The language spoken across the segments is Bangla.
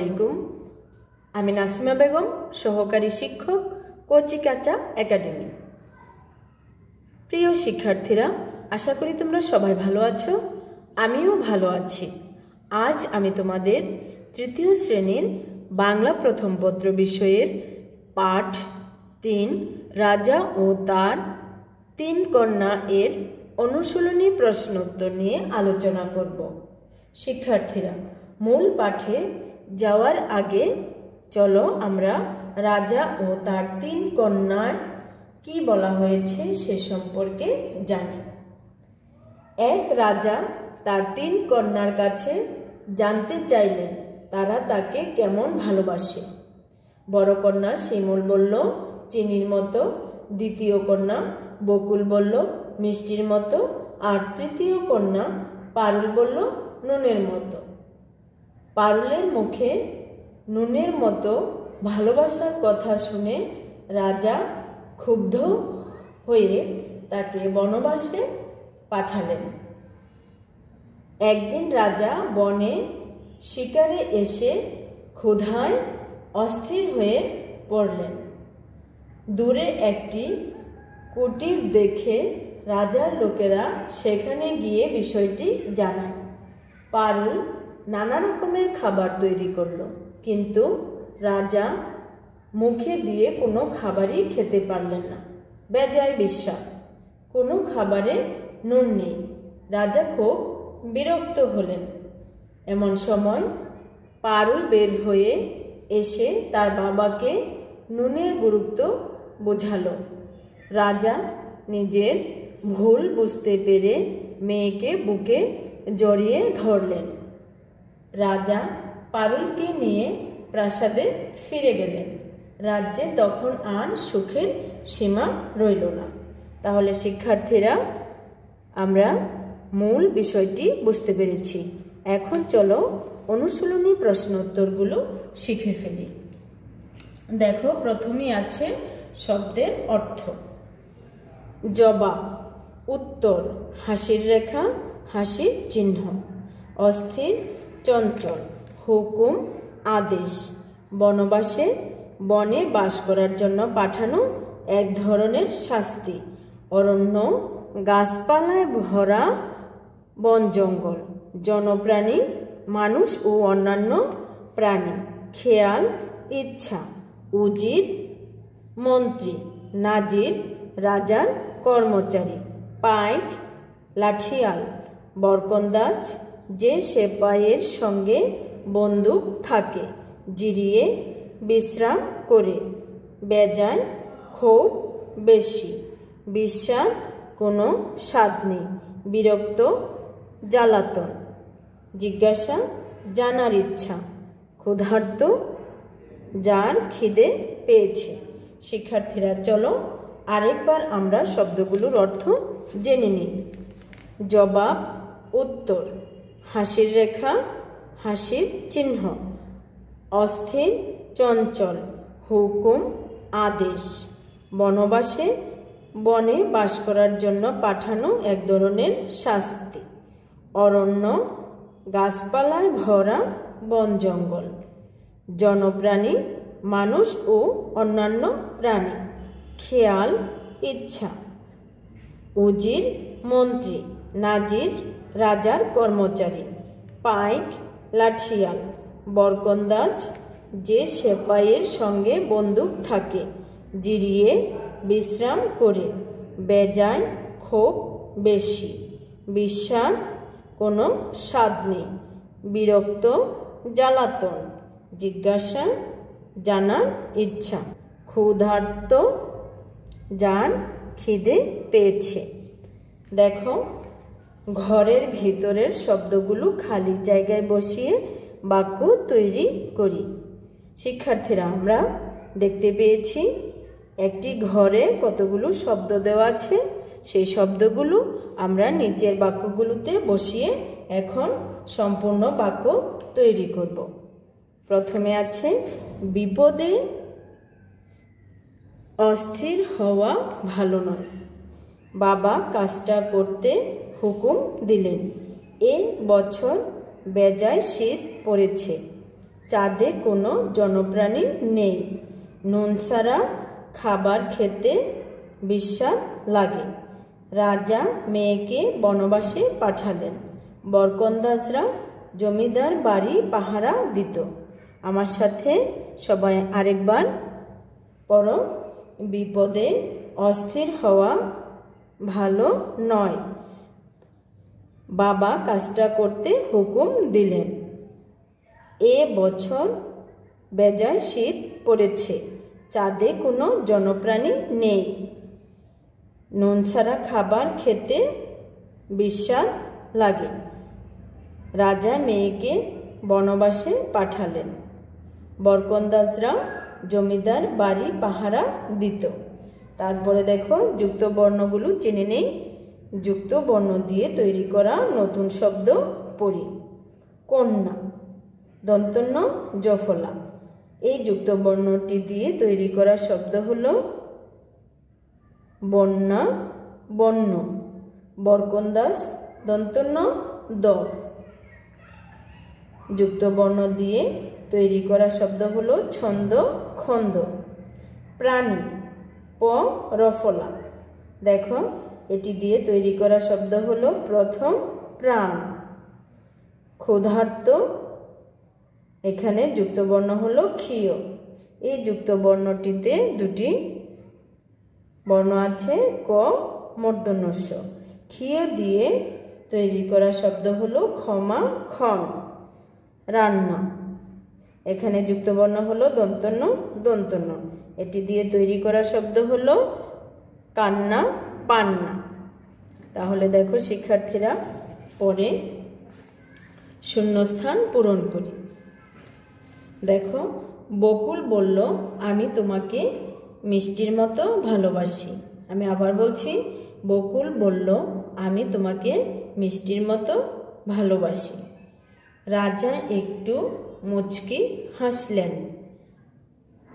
আলাইকুম আমি নাসিমা বেগম, সহকারী শিক্ষক, কচিকাচা একাডেমি। প্রিয় শিক্ষার্থীরা, আশা করি তোমরা সবাই ভালো আছো, আমিও ভালো আছি। আজ আমি তোমাদের তৃতীয় শ্রেণির বাংলা প্রথম পত্র বিষয়ের পাঠ তিন, রাজা ও তার তিন কন্যা এর অনুশীলনী প্রশ্নোত্তর নিয়ে আলোচনা করব। শিক্ষার্থীরা, মূল পাঠে যাওয়ার আগে চলো আমরা রাজা ও তার তিন কন্যার কি বলা হয়েছে সে সম্পর্কে জানি। এক রাজা তার তিন কন্যার কাছে জানতে চাইলেন তারা তাকে কেমন ভালোবাসে। বড় কন্যা শিমুল বলল, চিনির মতো দ্বিতীয় কন্যা বকুল বলল, মিষ্টির মতো আর তৃতীয় কন্যা পারুল বলল, নুনের মতো পারুলের মুখে নুনের মতো ভালোবাসার কথা শুনে রাজা ক্ষুব্ধ হয়ে তাকে বনবাসে পাঠালেন। একদিন রাজা বনে শিকারে এসে ক্ষুধায় অস্থির হয়ে পড়লেন। দূরে একটি কুটির দেখে রাজার লোকেরা সেখানে গিয়ে বিষয়টি জানায়। পারুল নানা রকমের খাবার তৈরি করল। কিন্তু রাজা মুখে দিয়ে কোনো খাবারই খেতে পারলেন না। বেজায় বিশ্বাস, কোনো খাবারে নুন নেই। রাজা খুব বিরক্ত হলেন। এমন সময় পারুল বের হয়ে এসে তার বাবাকে নুনের গুরুত্ব বোঝালো। রাজা নিজের ভুল বুঝতে পেরে মেয়েকে বুকে জড়িয়ে ধরলেন। রাজা পারুলকে নিয়ে প্রাসাদে ফিরে গেলেন। রাজ্যে তখন আর সুখের সীমা রইল না। তাহলে শিক্ষার্থীরা, আমরা মূল বিষয়টি বুঝতে পেরেছি। এখন চলো অনুশীলনী প্রশ্ন উত্তরগুলো শিখে ফেলি। দেখো, প্রথমেই আছে শব্দের অর্থ। জবাব, উত্তর, হাসির রেখা, হাসির চিহ্ন। অস্থির চঞ্চল। হুকুম, আদেশ। বনবাসে বনে বাস করার জন্য পাঠানো এক ধরনের শাস্তি। অরণ্য, গাছপালায় ভরা বন জঙ্গল, জনপ্রাণী, মানুষ ও অন্যান্য প্রাণী, খেয়াল, ইচ্ছা, উজির, মন্ত্রী, নাজির, রাজার কর্মচারী, পাইক, লাঠিয়াল, বরকন্দাজ যে সেপাইয়ের সঙ্গে বন্দুক থাকে, জিরিয়ে বিশ্রাম করে। বেজায় ক্ষোভ বেশি, বিশ্বাস কোনো স্বাদ নেই, বিরক্ত জ্বালাতন। জিজ্ঞাসা জানার ইচ্ছা, ক্ষুধার্ত যার খিদে পেয়েছে। শিক্ষার্থীরা, চলো আরেকবার আমরা শব্দগুলোর অর্থ জেনে নিই। জবাব, উত্তর। হাসির রেখা, হাসির চিহ্ন। অস্থির, চঞ্চল। হুকুম, আদেশ। বনবাসে বনে বাস করার জন্য পাঠানো এক ধরনের শাস্তি। অরণ্য, গাছপালায় ভরা বন জঙ্গল। জনপ্রাণী, মানুষ ও অন্যান্য প্রাণী। খেয়াল, ইচ্ছা। উজির, মন্ত্রী। নাজির, রাজার কর্মচারী। পাইক, লাঠিয়াল। বরকন্দাজ, যে সেপাইয়ের সঙ্গে বন্দুক থাকে, জিরিয়ে বিশ্রাম করে। বেজায় ক্ষোভ বেশি। বিশ্বাস কোনো স্বাদ নেই। বিরক্ত, জ্বালাতন। জিজ্ঞাসা, জানার ইচ্ছা। ক্ষুধার্ত, যার খিদে পেয়েছে। দেখো ঘরের ভিতরের শব্দগুলো খালি জায়গায় বসিয়ে বাক্য তৈরি করি। শিক্ষার্থীরা, আমরা দেখতে পেয়েছি, একটি ঘরে কতগুলো শব্দ দেওয়া আছে, সেই শব্দগুলো আমরা নিচের বাক্যগুলোতে বসিয়ে এখন সম্পূর্ণ বাক্য তৈরি করব। প্রথমে আছে, বিপদে অস্থির হওয়া ভালো নয়। বাবা কাজটা করতে হুকুম দিলেন। এ বছর বেজায় শীত পড়েছে, চাঁদে কোনো জনপ্রাণী নেই। নুন ছাড়া খাবার খেতে বিস্বাদ লাগে। রাজা মেয়েকে বনবাসে পাঠালেন। বরকন্দাজরা জমিদার বাড়ি পাহারা দিত। আমার সাথে সবাই আরেকবার পর, বিপদে অস্থির হওয়া ভালো নয়। বাবা কাজটা করতে হুকুম দিলেন। এ বছর বেজায় শীত পড়েছে, চাঁদে কোনো জনপ্রাণী নেই। নুন ছাড়া খাবার খেতে বিস্বাদ লাগে। রাজা মেয়েকে বনবাসে পাঠালেন। বরকন্দাজরা জমিদার বাড়ি পাহারা দিত। তারপরে দেখো যুক্ত বর্ণগুলো চিনে নেই যুক্ত বর্ণ দিয়ে তৈরি করা নতুন শব্দ পড়ি কন্যা, দন্তন্য জফলা। এই যুক্ত বর্ণটি দিয়ে তৈরি করা শব্দ হল বন্যা, বন্য, বরকন্দাস, দন্তন্য দ। যুক্ত বর্ণ দিয়ে তৈরি করা শব্দ হলো ছন্দ, খন্দ। প্রাণী, প, রফলা। দেখো এটি দিয়ে তৈরি করা শব্দ হলো প্রথম প্রাণ। ক্ষুধার্ত। এখানে যুক্তবর্ণ হল ক্ষীয়। এই যুক্তবর্ণটিতে দুটি বর্ণ আছে, ক মর্দনস্য ক্ষীয় দিয়ে তৈরি করা শব্দ হলো ক্ষমা, ক্ষণ, রান্না। এখানে যুক্তবর্ণ হলো দন্তন্য দন্তন্য। এটি দিয়ে তৈরি করা শব্দ হলো কান্না পান্না তাহলে দেখো শিক্ষার্থীরা পরে শূন্যস্থান পূরণ করি। দেখো, বকুল বলল, আমি তোমাকে মিষ্টির মতো ভালোবাসি। আমি আবার বলছি, বকুল বলল, আমি তোমাকে মিষ্টির মতো ভালোবাসি। রাজা একটু মুচকি হাসলেন।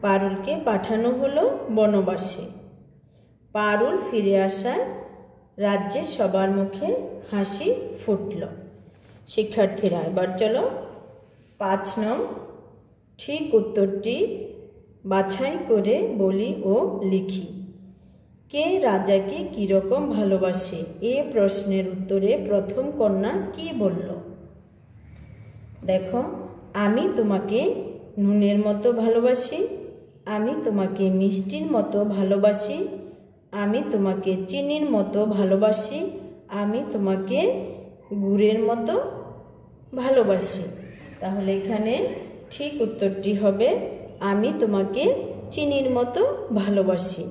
পারুলকে পাঠানো হলো বনবাসে। পারুল ফিরে আসায় রাজ্যে সবার মুখে হাসি ফুটল। শিক্ষার্থীরা, এবার চলো পাঁচ নং ঠিক উত্তরটি বাছাই করে বলি ও লিখি। কে রাজাকে কীরকম ভালোবাসে? এ প্রশ্নের উত্তরে প্রথম কন্যা কি বলল? দেখো, আমি তোমাকে নুনের মতো ভালোবাসি, আমি তোমাকে মিষ্টির মতো ভালোবাসি আমি তোমাকে চিনির মতো ভালোবাসি, আমি তোমাকে গুড়ের মতো ভালোবাসি। তাহলে এখানে ঠিক উত্তরটি হবে, আমি তোমাকে চিনির মতো ভালোবাসি।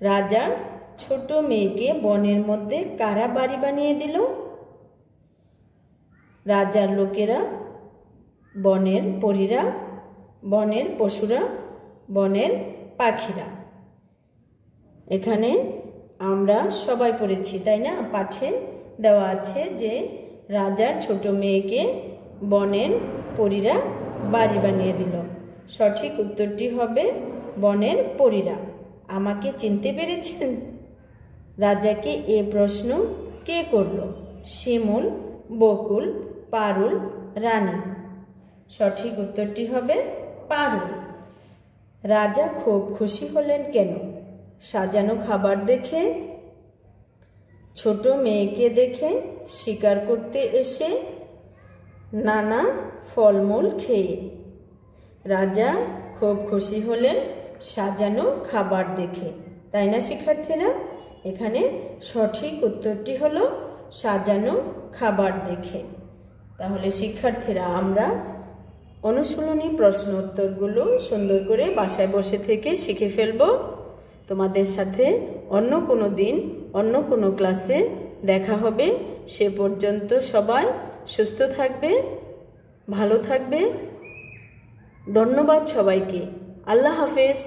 রাজার ছোট মেয়েকে বনের মধ্যে কারা বাড়ি বানিয়ে দিল? রাজার লোকেরা, বনের পরীরা, বনের পশুরা, বনের পাখিরা। এখানে আমরা সবাই পড়েছি, তাই না? পাঠে দেওয়া আছে যে রাজার ছোট মেয়েকে বনের পরীরা বাড়ি বানিয়ে দিল। সঠিক উত্তরটি হবে বনের পরীরা। আমাকে চিনতে পেরেছেন? রাজাকে এ প্রশ্ন কে করল? শিমুল, বকুল, পারুল, রানী। সঠিক উত্তরটি হবে পারুল। রাজা খুব খুশি হলেন কেন? সাজানো খাবার দেখে, ছোট মেয়েকে দেখে, শিকার করতে এসে, নানা ফলমূল খেয়ে। রাজা খুব খুশি হলেন সাজানো খাবার দেখে। তাই না, শিক্ষার্থীরা? এখানে সঠিক উত্তরটি হলো সাজানো খাবার দেখে। তাহলে শিক্ষার্থীরা, আমরা অনুশীলনী প্রশ্ন উত্তরগুলো সুন্দর করে বাসায় বসে থেকে শিখে ফেলব। তোমাদের সাথে অন্য কোনো দিন, অন্য কোনো ক্লাসে দেখা হবে। সে পর্যন্ত সবাই সুস্থ থাকবে, ভালো থাকবে। ধন্যবাদ সবাইকে। আল্লাহ হাফেজ।